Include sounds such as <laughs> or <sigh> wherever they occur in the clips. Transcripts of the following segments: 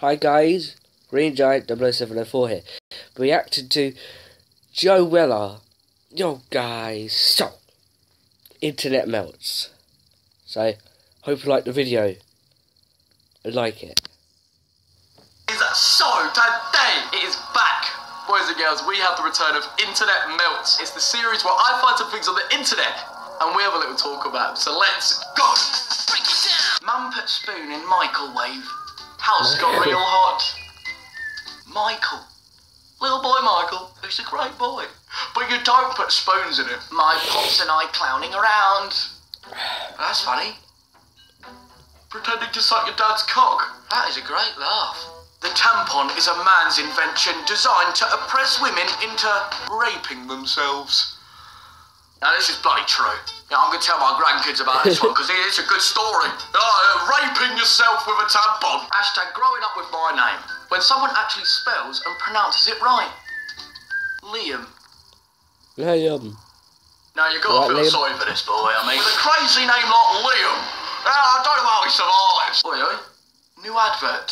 Hi guys, Green Giant 00704 here, reacting to Joe Weller. Yo guys, so, internet melts. So, hope you like the video and like it. So, today it is back. Boys and girls, we have the return of Internet Melts. It's the series where I find some things on the internet and we have a little talk about. So let's go. Break it down. Mum put spoon in microwave. House got real hot. Michael. Little boy Michael. He's a great boy. But you don't put spoons in him. My pops and I clowning around. That's funny. Pretending to suck your dad's cock. That is a great laugh. The tampon is a man's invention designed to oppress women into raping themselves. Now, this is bloody true. Yeah, I'm going to tell my grandkids about this one because it's a good story. Uh, raping yourself with a tampon. Hashtag growing up with my name. When someone actually spells and pronounces it right. Liam. Um, Now, you've got to feel Liam? sorry for this boy. I mean, with a crazy name like Liam. Uh, I don't know how he survives. Oi, oi. New advert.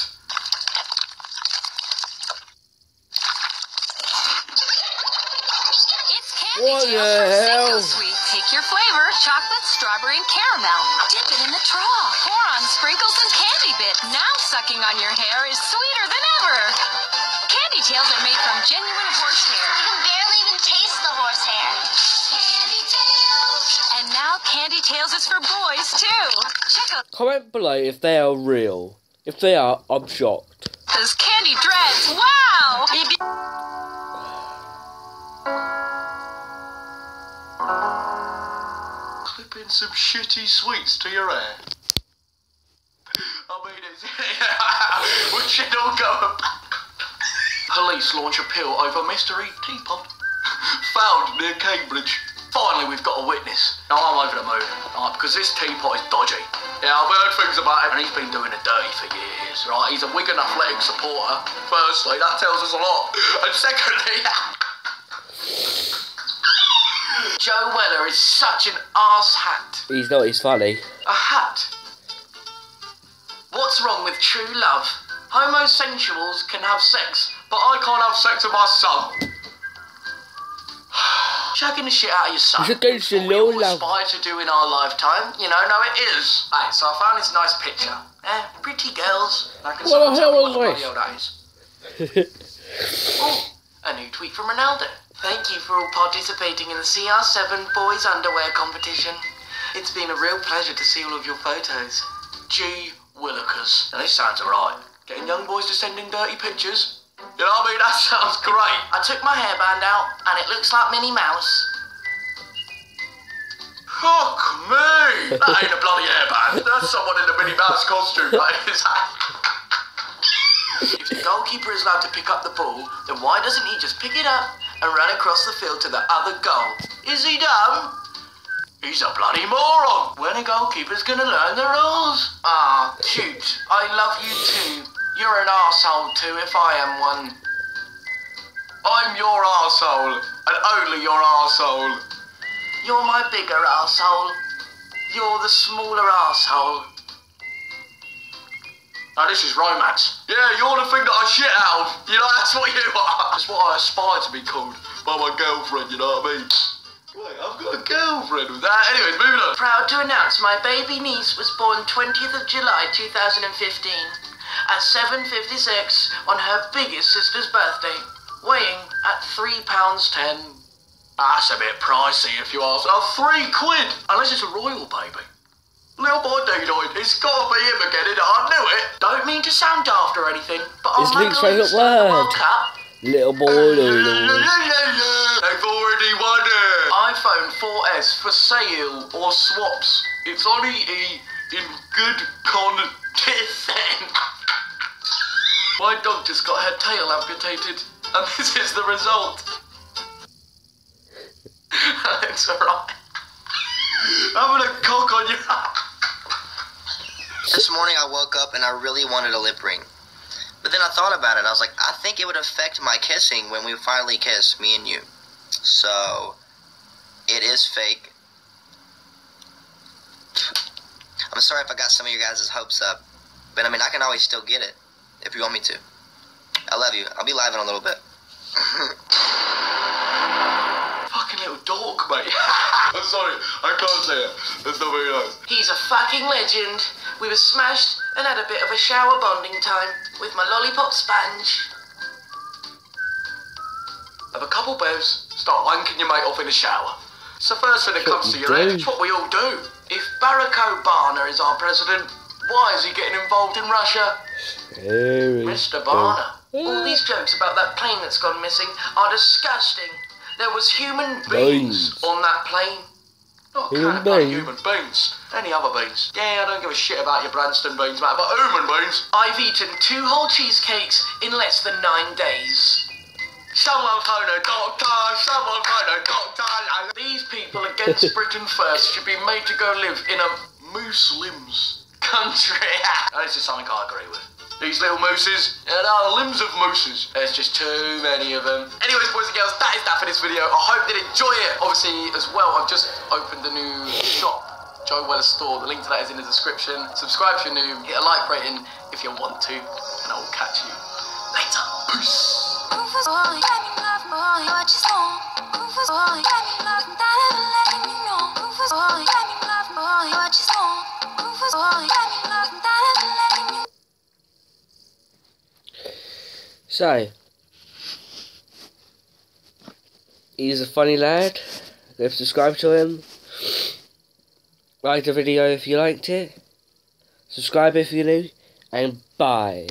It's candy What tails the hell? Sweet. Pick your flavor, chocolate, strawberry, and caramel. Dip it in the trough. Pour on sprinkles and candy bit. Now sucking on your hair is sweeter than ever. Candy tails are made from genuine horsehair. You can barely even taste the horsehair. Candy tails. And now Candy Tails is for boys too. Check out comment below if they are real. If they are, I'm shocked. those candy dreads. Wow! Maybe- Clip in some shitty sweets to your hair. I mean, it's, <laughs> we should all go. Police launch appeal over mystery teapot found near Cambridge. Finally, we've got a witness. Now I'm over the moon, right? Because this teapot is dodgy. Yeah, I've heard things about him, and he's been doing it dirty for years, right? He's a Wigan Athletic supporter. Firstly, that tells us a lot. And secondly, <laughs> Joe Weller is such an arse hat. He's not, he's funny. A hat. What's wrong with true love? Homosexuals can have sex, but I can't have sex with my son. <sighs> Shagging the shit out of your son. It's against the What we law, love. aspire to do in our lifetime. You know, no, it is. Right, so I found this nice picture. Eh, pretty girls. Can What the hell was hell? <laughs> Oh, a new tweet from Ronaldo. Thank you for all participating in the CR7 Boys Underwear competition. It's been a real pleasure to see all of your photos. G. Willikers. Now this sounds alright. Getting young boys to send in dirty pictures. You know what I mean? That <laughs> sounds great. I took my hairband out and it looks like Minnie Mouse. Fuck me! That ain't a bloody hairband. That's someone in the Minnie Mouse costume, <laughs> that is. If the goalkeeper is allowed to pick up the ball, then why doesn't he just pick it up and run across the field to the other goal? Is he dumb? He's a bloody moron. When a goalkeeper's gonna learn the rules? Ah, cute. I love you too. You're an arsehole too if I am one. I'm your arsehole, and only your arsehole. You're my bigger arsehole. You're the smaller arsehole. Now this is romance. Yeah, you're the thing that I shit out. of. You know, that's what you are. That's what I aspire to be called by my girlfriend, you know what I mean? Wait, I've got a girlfriend with that. Anyways, moving on. Proud to announce my baby niece was born 20th of July 2015 at 7.56 on her biggest sister's birthday, weighing at £3.10. That's a bit pricey if you ask. Oh, three quid! Unless it's a royal baby. Little boy Dedoid, it's gotta be him again, innit? I knew it. Don't mean to sound daft or anything, but It's oh on Luke's Michael favourite World. Cup, Little boy. They've already won it. iPhone 4S for sale or swaps. It's on EE in good condition. <laughs> My dog just got her tail amputated, and <laughs> this is the result. <laughs> it's alright. Having a cock. This morning I woke up and I really wanted a lip ring. But then I thought about it. I was like, I think it would affect my kissing when we finally kiss, me and you. So, it is fake. I'm sorry if I got some of your guys' hopes up. But I mean, I can always still get it. if you want me to. I love you. I'll be live in a little bit. <laughs> Fucking little dork, mate. <laughs> I'm sorry, I can't say it. That's not very nice. He's a fucking legend. We were smashed and had a bit of a shower bonding time with my lollipop sponge. Have a couple beers, start wanking your mate off in the shower. It's the first thing that comes to your head. It's what we all do. If Barack Obama is our president, Why is he getting involved in Russia? Mr. good. Barner, all these jokes about that plane that's gone missing are disgusting. There was human beings Beings. on that plane. Not Human kind of beings. human beings. Any other beans? Yeah, I don't give a shit about your Branston beans, mate, but human beings. I've eaten two whole cheesecakes in less than nine days. Someone phone a doctor, someone phone a doctor. These people against <laughs> Britain First should be made to go live in a Muslims. country. <laughs> This is something I agree with. These little mooses, and are limbs of mooses. There's just too many of them. Anyways, boys and girls, that is that for this video. I hope you did enjoy it. Obviously, as well, I've just opened a new shop, Joe Weller Store. The link to that is in the description. Subscribe if you're new. Hit a like rating if you want to, and I will catch you later. Peace. Rufus boy, let me love boy, what you want? Rufus boy, let me love that ever letting you know. Rufus boy, let me love boy, what you want? Rufus boy, let me love that ever letting you So, he's a funny lad. Go subscribe to him. Like the video if you liked it. Subscribe if you're new. And bye.